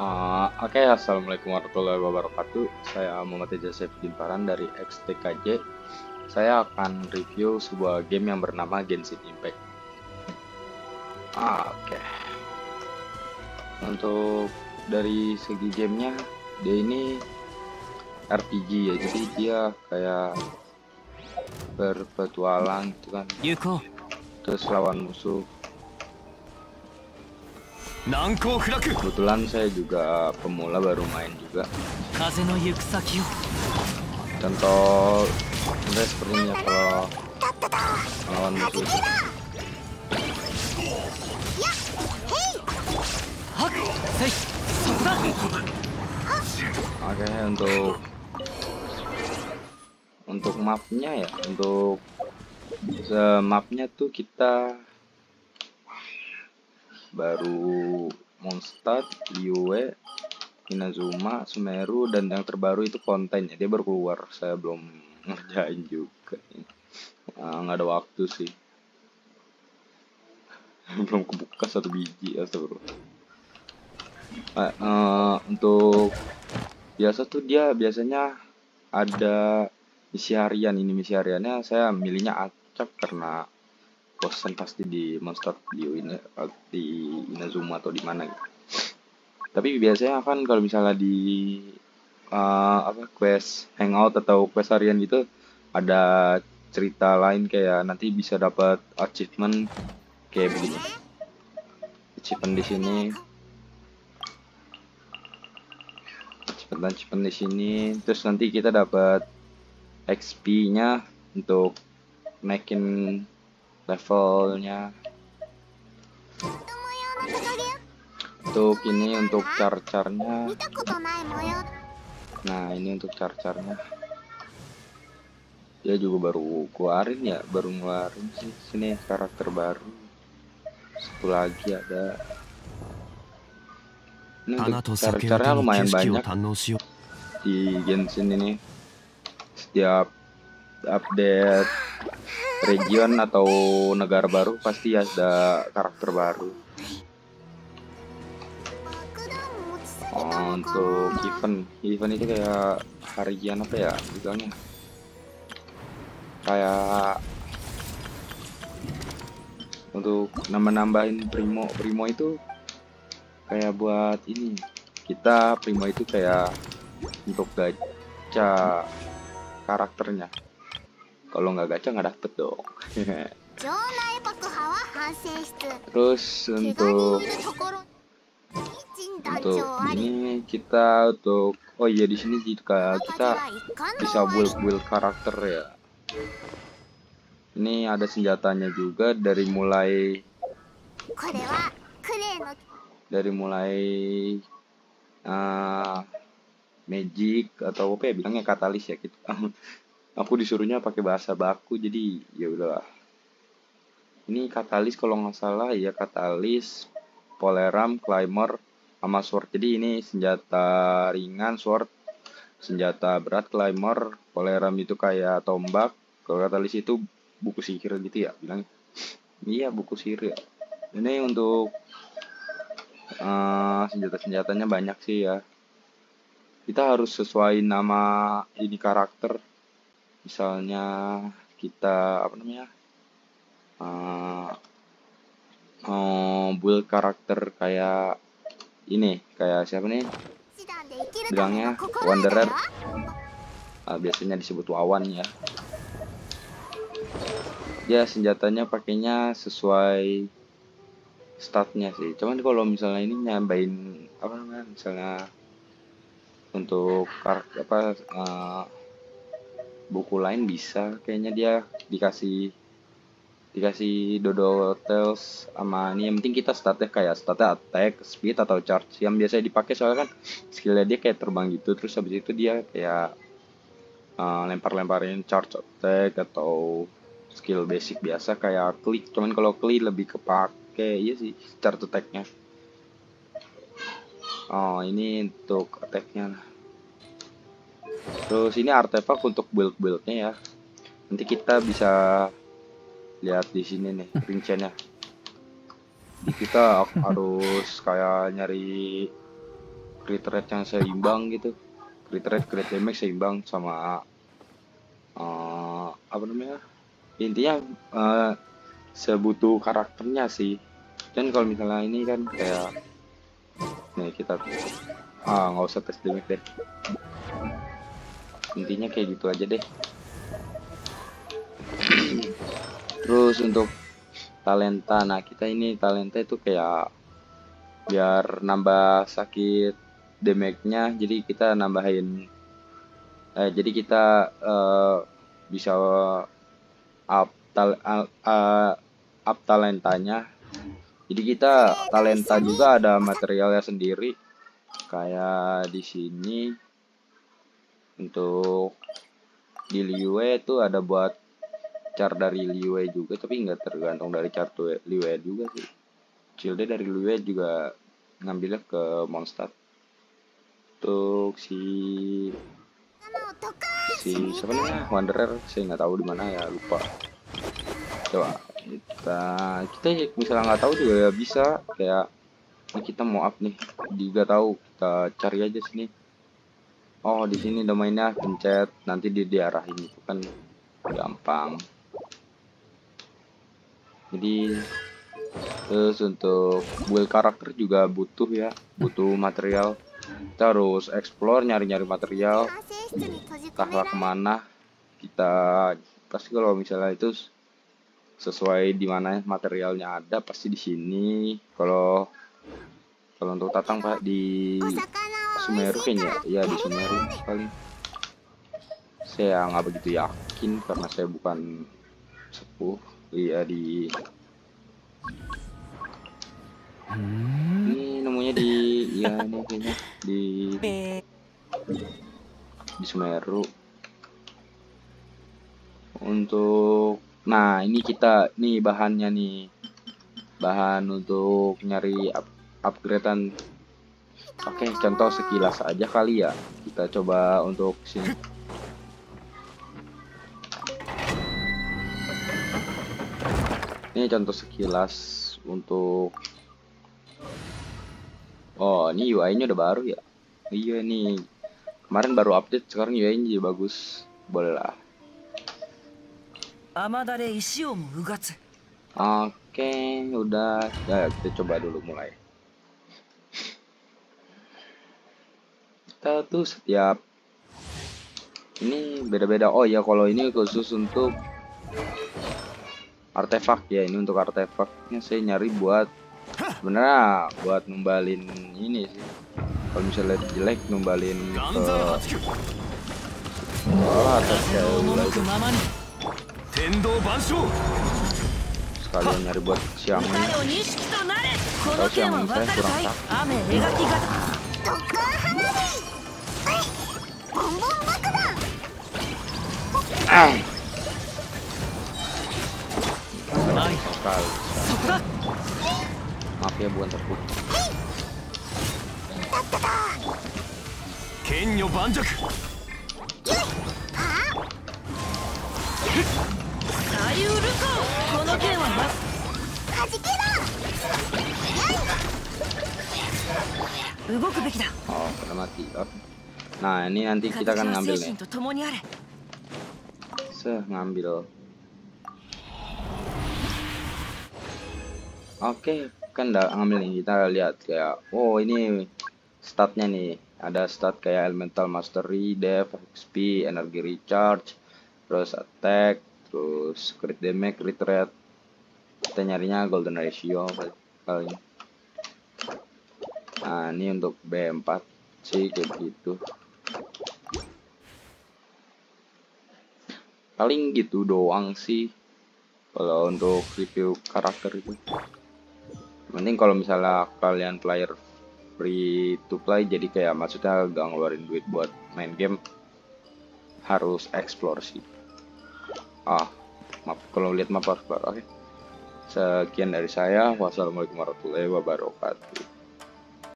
Uh, Oke, okay, assalamualaikum warahmatullahi wabarakatuh. Saya Muhammad Ija Saifuddin Paran dari XTKJ. Saya akan review sebuah game yang bernama Genshin Impact. Ah, Oke. Okay. Untuk dari segi gamenya, dia ini RPG ya, jadi dia kayak berpetualang gitu kan. Terus lawan musuh Kebetulan saya juga pemula baru main juga. Contoh sebenarnya seperti ini ya kalau melawan musuh itu. Oke untuk untuk mapnya ya untuk mapnya tuh kita baru Mondstadt, Liyue, Inazuma, Sumeru, dan yang terbaru itu kontennya dia baru keluar. Saya belum ngerjain juga. Nah, nggak ada waktu sih. belum kebuka satu biji ya. Nah, uh, untuk biasa tuh dia biasanya ada misi harian ini misi hariannya saya milihnya acak karena bosan pasti di Monster View ini di Inazuma atau di mana gitu. Tapi biasanya kan kalau misalnya di uh, apa quest hangout atau quest harian gitu ada cerita lain kayak nanti bisa dapat achievement kayak begini. Achievement di sini. Achievement achievement di sini. Terus nanti kita dapat XP-nya untuk naikin levelnya. Untuk ini untuk car-carnya nah ini untuk car-carnya dia juga baru keluarin ya baru ngeluarin sih. Sini karakter baru. Satu lagi ada. Ini untuk car-carnya lumayan banyak. di Genshin ini. Setiap update region atau negara baru pasti ada karakter baru. Oh, untuk event, event itu kayak harian apa ya bilangnya? Kayak untuk nambah-nambahin primo primo itu kayak buat ini kita primo itu kayak untuk gacha karakternya kalau nggak gacha nggak dapet dong. Terus untuk untuk ini kita untuk oh iya di sini juga kita bisa build build karakter ya ini ada senjatanya juga dari mulai dari mulai uh, magic atau apa ya bilangnya katalis ya gitu aku disuruhnya pakai bahasa baku jadi ya udahlah. Ini katalis kalau nggak salah ya katalis poleram climber sama sword. Jadi ini senjata ringan sword. Senjata berat climber poleram itu kayak tombak. Kalau katalis itu buku sihir gitu ya bilang iya buku sihir ya. Ini untuk uh, senjata-senjatanya banyak sih ya. Kita harus sesuai nama ini karakter misalnya kita apa namanya uh, uh, build karakter kayak ini kayak siapa nih? Bilangnya wanderer uh, biasanya disebut wawan ya. Ya senjatanya pakainya sesuai statnya sih. Cuman kalau misalnya ini nyambain apa namanya misalnya untuk karakter apa uh, buku lain bisa. Kayaknya dia dikasih dikasih dodo tales sama ini. Yang penting kita statnya kayak statnya attack, speed atau charge. Yang biasa dipakai soalnya kan skillnya dia kayak terbang gitu. Terus habis itu dia kayak uh, lempar-lemparin charge attack atau skill basic biasa kayak klik cuman kalau klik lebih kepake iya sih charge attacknya. Oh ini untuk attacknya Terus ini artefak untuk build-buildnya ya. Nanti kita bisa lihat di sini nih rinciannya. Kita harus kayak nyari crit rate yang seimbang gitu crit rate crit damage seimbang sama uh, apa namanya intinya uh, sebutuh karakternya sih dan kalau misalnya ini kan kayak nih kita ah nggak usah tes damage deh intinya kayak gitu aja deh. Terus untuk talenta nah kita ini talenta itu kayak biar nambah sakit damage-nya jadi kita nambahin eh, jadi kita uh, bisa up tal uh, up talentanya. Jadi kita talenta juga ada materialnya sendiri kayak di sini untuk di Liwe itu ada buat char dari Liwe juga tapi nggak tergantung dari char Liwe juga sih. Shieldnya dari Liwe juga ngambilnya ke monster. Untuk si si siapa namanya? Wanderer saya nggak tahu di mana ya lupa. Coba kita kita misalnya nggak tahu juga ya bisa. Kayak kita mau up nih. Juga tahu kita cari aja sini oh di sini domainnya pencet. Nanti di diarahin itu kan gampang. Jadi terus untuk build karakter juga butuh ya. Butuh material. Kita harus explore nyari-nyari material. Entahlah ke mana kita pasti kalau misalnya itu sesuai di mana materialnya ada pasti di sini. Kalau kalau untuk tatang pak di Sumeru kayaknya ya di Sumeru paling. Saya nggak begitu yakin karena saya bukan sepuh. Iya di ini nemunya di ya ini kayaknya di di Semeru untuk nah ini kita nih bahannya nih. Bahan untuk nyari up, upgradean oke contoh sekilas aja kali ya kita coba untuk sini ini contoh sekilas untuk Oh, ini UI-nya udah baru ya? Iya nih. Kemarin baru update, sekarang UI-nya jadi bagus. Boleh lah. Oke, udah. Ya, kita coba dulu mulai. Kita tuh setiap ini beda-beda. Oh ya, kalau ini khusus untuk artefak ya. Ini untuk artefaknya saya nyari buat sebenarnya buat numbalin ini sih. Kalau misalnya jelek numbalin ke oh atas itu. sekalian nyari buat siang ini. Atau siang saya kurang tak ボンボン爆弾ないのかそこだ Maaf ya bukan terpukul. Kenyo Banjak. Sayu Ruko. Kono ken wa mas. Hajike da. Ugoku beki da. Oh, kena mati. Oh. Nah, ini nanti kita akan ngambil nih. Se, ngambil. Oke, kan udah ngambil nih kita lihat kayak oh ini statnya nih ada stat kayak elemental mastery dev xp energi recharge terus attack terus crit damage crit rate kita nyarinya golden ratio paling nah ini untuk B4 sih kayak gitu paling gitu doang sih. Kalau untuk review karakter itu. Mending kalau misalnya kalian player free to play jadi kayak maksudnya gak ngeluarin duit buat main game harus explore sih. Ah maaf kalau lihat map harus oke. Okay. sekian dari saya. Wassalamualaikum warahmatullahi wabarakatuh